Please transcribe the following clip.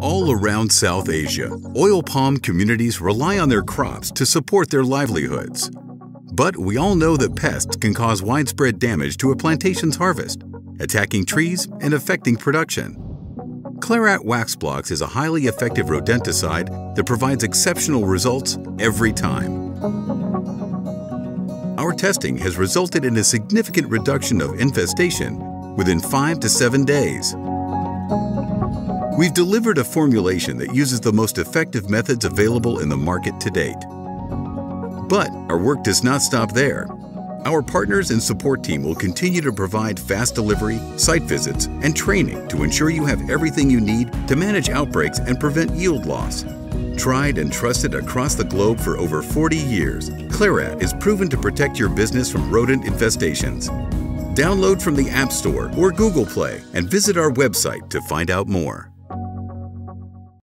All around South Asia, oil palm communities rely on their crops to support their livelihoods. But we all know that pests can cause widespread damage to a plantation's harvest, attacking trees and affecting production. Klerat Wax Blocks is a highly effective rodenticide that provides exceptional results every time. Our testing has resulted in a significant reduction of infestation within five to seven days. We've delivered a formulation that uses the most effective methods available in the market to date. But our work does not stop there. Our partners and support team will continue to provide fast delivery, site visits, and training to ensure you have everything you need to manage outbreaks and prevent yield loss. Tried and trusted across the globe for over 40 years, Klerat is proven to protect your business from rodent infestations. Download from the App Store or Google Play and visit our website to find out more.